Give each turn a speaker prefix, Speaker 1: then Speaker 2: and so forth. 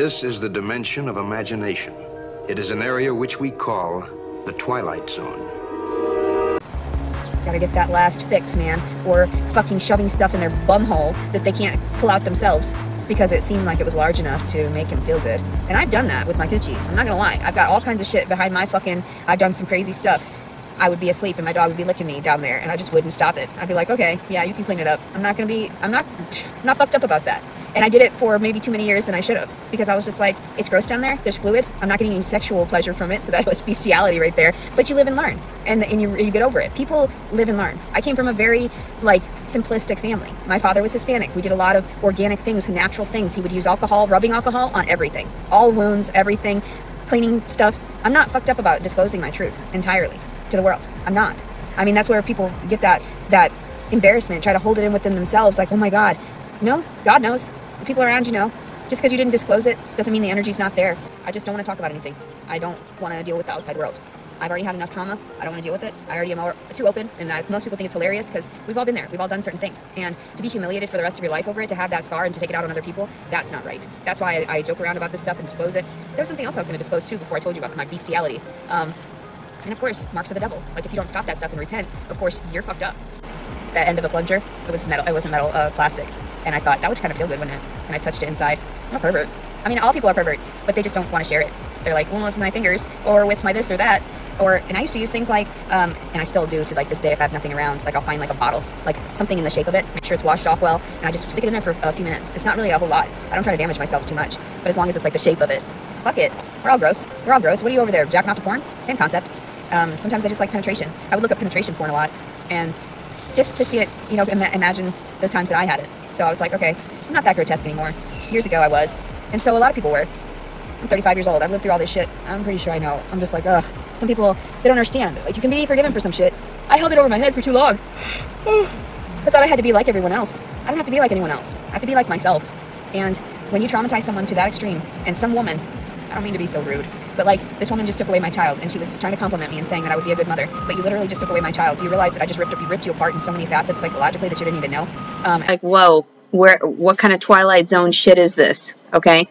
Speaker 1: This is the dimension of imagination. It is an area which we call the Twilight Zone.
Speaker 2: Gotta get that last fix, man. Or fucking shoving stuff in their bumhole that they can't pull out themselves because it seemed like it was large enough to make him feel good. And I've done that with my coochie. I'm not gonna lie. I've got all kinds of shit behind my fucking. I've done some crazy stuff. I would be asleep and my dog would be licking me down there, and I just wouldn't stop it. I'd be like, okay, yeah, you can clean it up. I'm not gonna be. I'm not. I'm not fucked up about that. And I did it for maybe too many years than I should have because I was just like, it's gross down there. There's fluid. I'm not getting any sexual pleasure from it, so that was bestiality right there. But you live and learn, and and you, you get over it. People live and learn. I came from a very like simplistic family. My father was Hispanic. We did a lot of organic things, natural things. He would use alcohol, rubbing alcohol on everything, all wounds, everything, cleaning stuff. I'm not fucked up about disclosing my truths entirely to the world. I'm not. I mean, that's where people get that that embarrassment, try to hold it in within themselves, like, oh my God. No, God knows. The people around you know. Just because you didn't disclose it doesn't mean the energy's not there. I just don't want to talk about anything. I don't want to deal with the outside world. I've already had enough trauma. I don't want to deal with it. I already am too open, and I, most people think it's hilarious because we've all been there. We've all done certain things, and to be humiliated for the rest of your life over it, to have that scar and to take it out on other people, that's not right. That's why I, I joke around about this stuff and disclose it. There was something else I was going to disclose too before I told you about my bestiality. Um, and of course, marks of the devil. Like if you don't stop that stuff and repent, of course you're fucked up. That end of the plunger, it was metal. It wasn't metal, uh, plastic. And I thought that would kind of feel good, wouldn't it? And I touched it inside. I'm a pervert. I mean, all people are perverts, but they just don't want to share it. They're like, well, with my fingers, or with my this or that, or and I used to use things like, um, and I still do to like this day if I have nothing around. Like I'll find like a bottle, like something in the shape of it, make sure it's washed off well, and I just stick it in there for a few minutes. It's not really a whole lot. I don't try to damage myself too much, but as long as it's like the shape of it, fuck it. We're all gross. We're all gross. What are you over there, jacking off to porn? Same concept. Um, sometimes I just like penetration. I would look up penetration porn a lot, and just to see it, you know, Im- imagine the times that I had it. So I was like, okay, I'm not that grotesque anymore. Years ago I was, and so a lot of people were. I'm 35 years old. I've lived through all this shit. I'm pretty sure I know. I'm just like, ugh. Some people, they don't understand. Like, you can be forgiven for some shit. I held it over my head for too long. I thought I had to be like everyone else. I don't have to be like anyone else. I have to be like myself. And when you traumatize someone to that extreme, and some woman, I don't mean to be so rude, but like, this woman just took away my child, and she was trying to compliment me and saying that I would be a good mother. But you literally just took away my child. Do you realize that I just ripped you ripped you apart in so many facets psychologically that you didn't even know? Um,
Speaker 3: like, whoa, where? What kind of Twilight Zone shit is this? Okay.